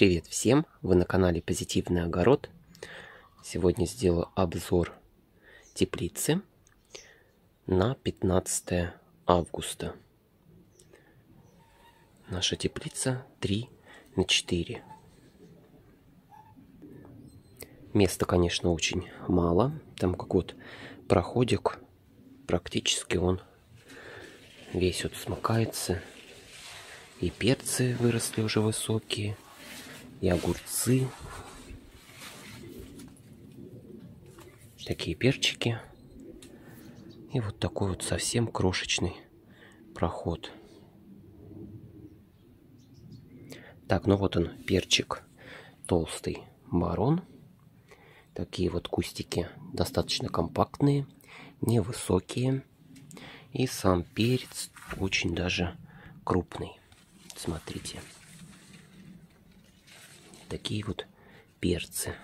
Привет всем! Вы на канале Позитивный огород. Сегодня сделаю обзор теплицы на 15 августа. Наша теплица 3 на 4. Места, конечно, очень мало. Там как вот проходик, практически он весь вот смыкается. И перцы выросли уже высокие и огурцы. Такие перчики. И вот такой вот совсем крошечный проход. Так, ну вот он, перчик толстый барон. Такие вот кустики достаточно компактные, невысокие. И сам перец очень даже крупный. Смотрите такие вот перцы.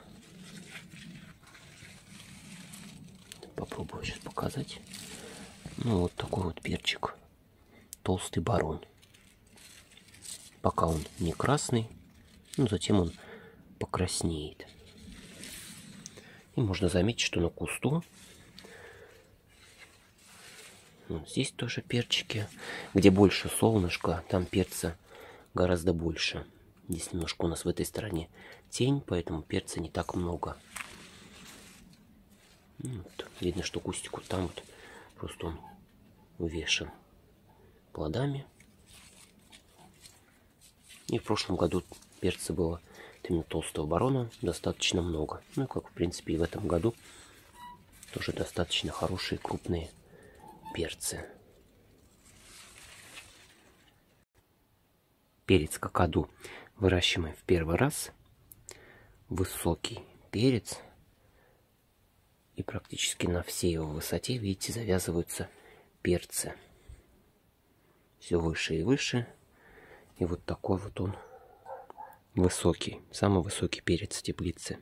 Попробую сейчас показать. Ну, вот такой вот перчик. Толстый барон. Пока он не красный, но затем он покраснеет. И можно заметить, что на кусту вот здесь тоже перчики. Где больше солнышка, там перца гораздо больше. Здесь немножко у нас в этой стороне тень, поэтому перца не так много. Ну, вот, видно, что кустик вот там вот просто он увешан плодами. И в прошлом году перца было именно толстого барона достаточно много. Ну как в принципе и в этом году тоже достаточно хорошие крупные перцы. Перец какаду выращиваем в первый раз. Высокий перец. И практически на всей его высоте, видите, завязываются перцы. Все выше и выше. И вот такой вот он высокий. Самый высокий перец теплицы.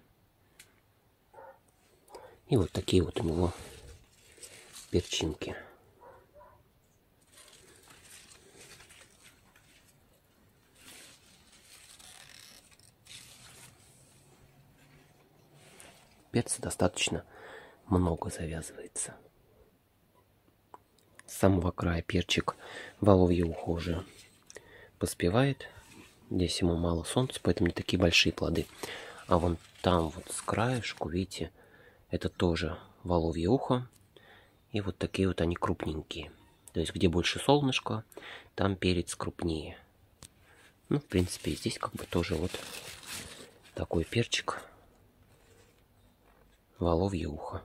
И вот такие вот у него перчинки. Перца достаточно много завязывается. С самого края перчик воловье уже поспевает. Здесь ему мало солнца, поэтому не такие большие плоды. А вон там вот с краешку, видите, это тоже воловье ухо. И вот такие вот они крупненькие. То есть где больше солнышка, там перец крупнее. Ну, в принципе, здесь как бы тоже вот такой перчик воловье ухо.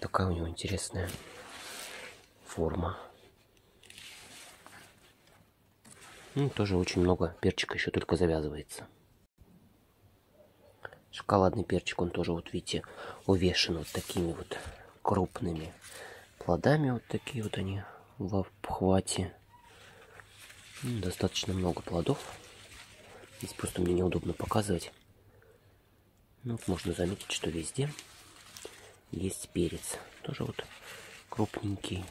Такая у него интересная форма. Ну, тоже очень много перчика еще только завязывается. Шоколадный перчик, он тоже, вот видите, увешан вот такими вот крупными плодами. Вот такие вот они в обхвате. Достаточно много плодов. Здесь просто мне неудобно показывать. Ну, вот можно заметить, что везде есть перец. Тоже вот крупненький.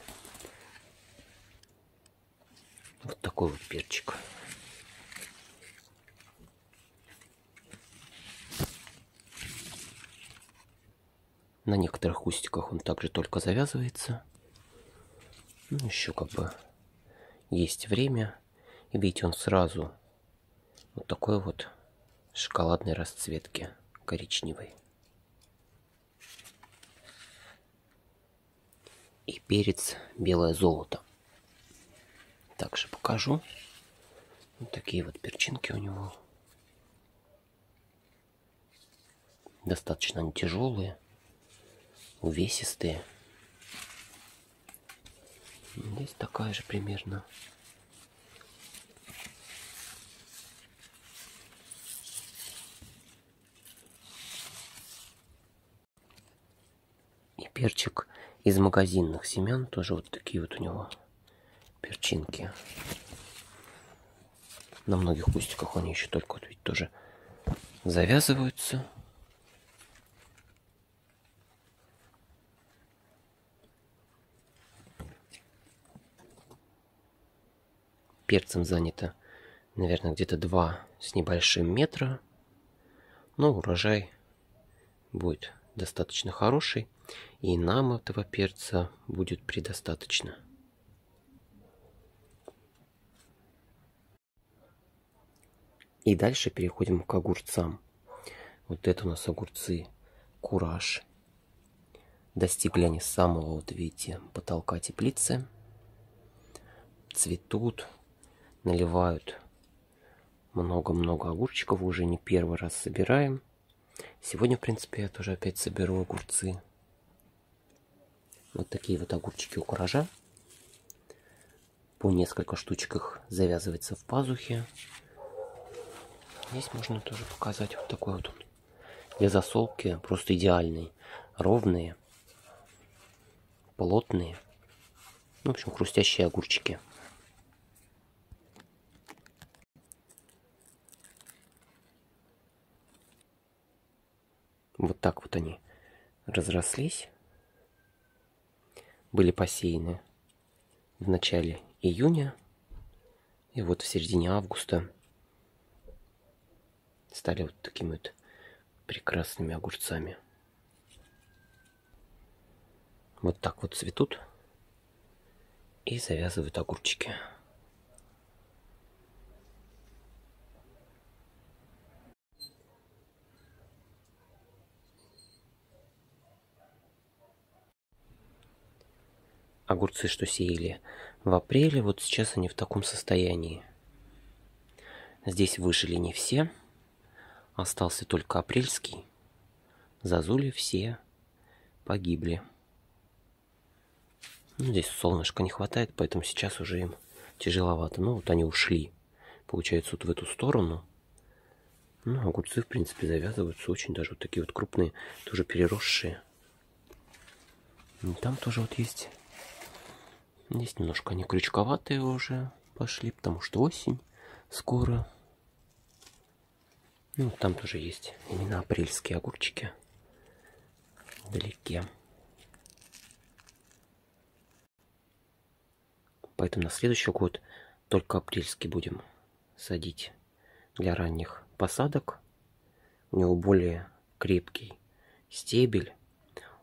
Вот такой вот перчик. На некоторых кустиках он также только завязывается. Ну, еще как бы есть время. И видите, он сразу вот такой вот шоколадной расцветки коричневый. И перец белое золото. Также покажу. Вот такие вот перчинки у него. Достаточно они тяжелые, увесистые. Здесь такая же примерно. Перчик из магазинных семян. Тоже вот такие вот у него перчинки. На многих кустиках они еще только вот ведь тоже завязываются. Перцем занято наверное, где-то два с небольшим метра. Но урожай будет достаточно хороший, и нам этого перца будет предостаточно. И дальше переходим к огурцам. Вот это у нас огурцы кураж. Достигли они самого, вот видите, потолка теплицы. Цветут, наливают много-много огурчиков. Уже не первый раз собираем. Сегодня, в принципе, я тоже опять соберу огурцы. Вот такие вот огурчики у куража. По несколько штучек их завязывается в пазухе. Здесь можно тоже показать вот такой вот. Для засолки просто идеальный. Ровные, плотные. В общем, хрустящие огурчики. Вот так вот они разрослись. Были посеяны в начале июня. И вот в середине августа стали вот такими вот прекрасными огурцами. Вот так вот цветут и завязывают огурчики. Огурцы, что сеяли в апреле, вот сейчас они в таком состоянии. Здесь выжили не все – Остался только апрельский. Зазули все погибли. Ну, здесь солнышка не хватает, поэтому сейчас уже им тяжеловато. Ну, вот они ушли, получается, вот в эту сторону. Ну, огурцы, в принципе, завязываются очень даже вот такие вот крупные, тоже переросшие. И там тоже вот есть. Здесь немножко они крючковатые уже пошли, потому что осень скоро. Ну, там тоже есть именно апрельские огурчики. Вдалеке. Поэтому на следующий год только апрельский будем садить для ранних посадок. У него более крепкий стебель.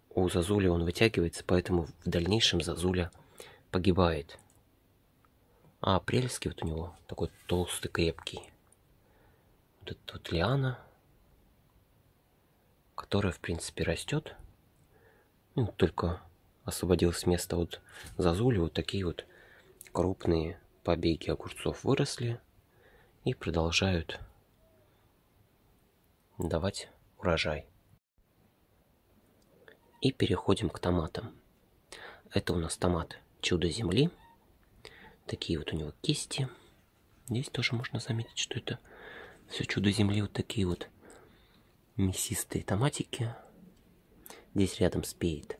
У зазули он вытягивается, поэтому в дальнейшем зазуля погибает. А апрельский вот у него такой толстый, крепкий тут, тут лиана, которая, в принципе, растет. Ну, только освободилось место вот зазули, вот такие вот крупные побеги огурцов выросли и продолжают давать урожай. И переходим к томатам. Это у нас томат чудо земли. Такие вот у него кисти. Здесь тоже можно заметить, что это все чудо земли вот такие вот мясистые томатики. Здесь рядом спеет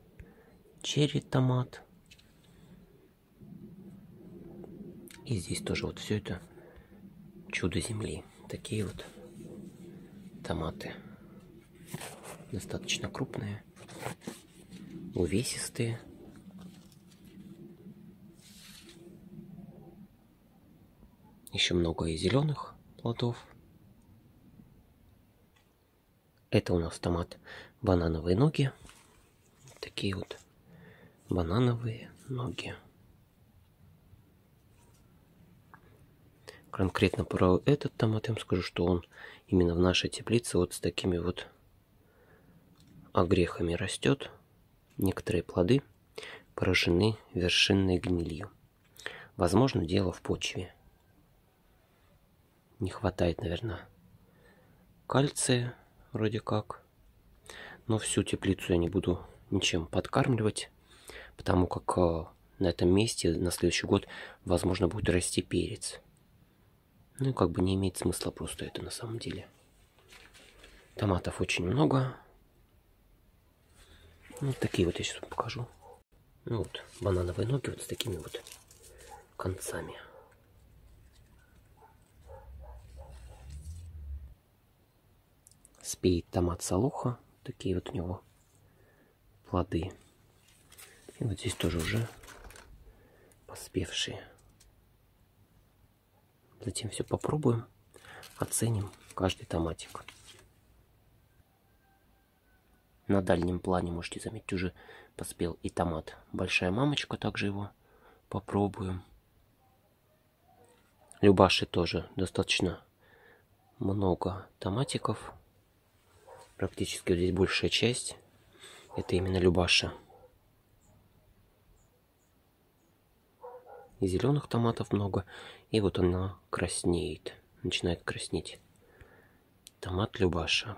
черри томат. И здесь тоже вот все это чудо земли. Такие вот томаты. Достаточно крупные, увесистые. Еще много и зеленых плодов. Это у нас томат банановые ноги. Такие вот банановые ноги. Конкретно про этот томат я вам скажу, что он именно в нашей теплице вот с такими вот огрехами растет. Некоторые плоды поражены вершинной гнилью. Возможно, дело в почве. Не хватает, наверное, кальция вроде как. Но всю теплицу я не буду ничем подкармливать, потому как э, на этом месте на следующий год, возможно, будет расти перец. Ну, как бы не имеет смысла просто это на самом деле. Томатов очень много. Вот такие вот я сейчас вам покажу. Ну вот, банановые ноги вот с такими вот концами. Спеет томат салуха. Такие вот у него плоды. И вот здесь тоже уже поспевшие. Затем все попробуем, оценим каждый томатик. На дальнем плане, можете заметить, уже поспел и томат. Большая мамочка, также его попробуем. Любаши тоже достаточно много томатиков. Практически здесь большая часть. Это именно Любаша. И зеленых томатов много. И вот она краснеет. Начинает краснеть. Томат Любаша.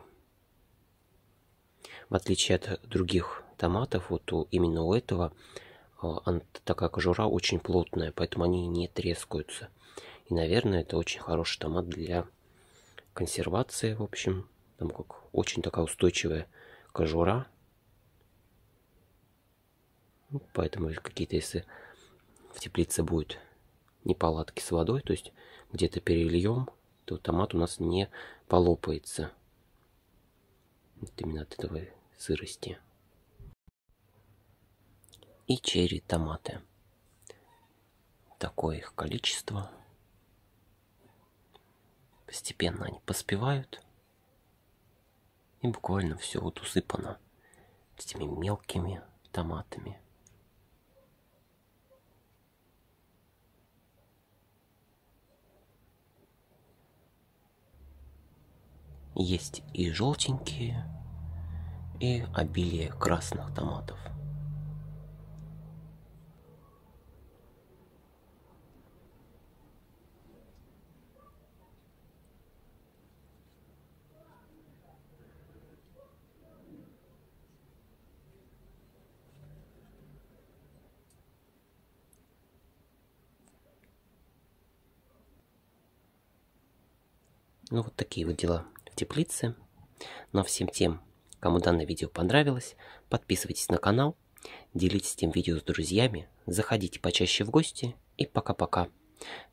В отличие от других томатов, вот у, именно у этого а, такая кожура очень плотная, поэтому они не трескаются. И, наверное, это очень хороший томат для консервации, в общем. Там как очень такая устойчивая кожура. Ну, поэтому какие-то, если в теплице будет неполадки с водой, то есть где-то перельем, то томат у нас не полопается. Вот именно от этого сырости. И черри томаты. Такое их количество. Постепенно они поспевают. И буквально все вот усыпано этими мелкими томатами. Есть и желтенькие, и обилие красных томатов. Ну вот такие вот дела в теплице. Но всем тем, кому данное видео понравилось, подписывайтесь на канал, делитесь этим видео с друзьями, заходите почаще в гости и пока-пока.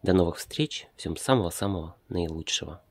До новых встреч, всем самого-самого наилучшего.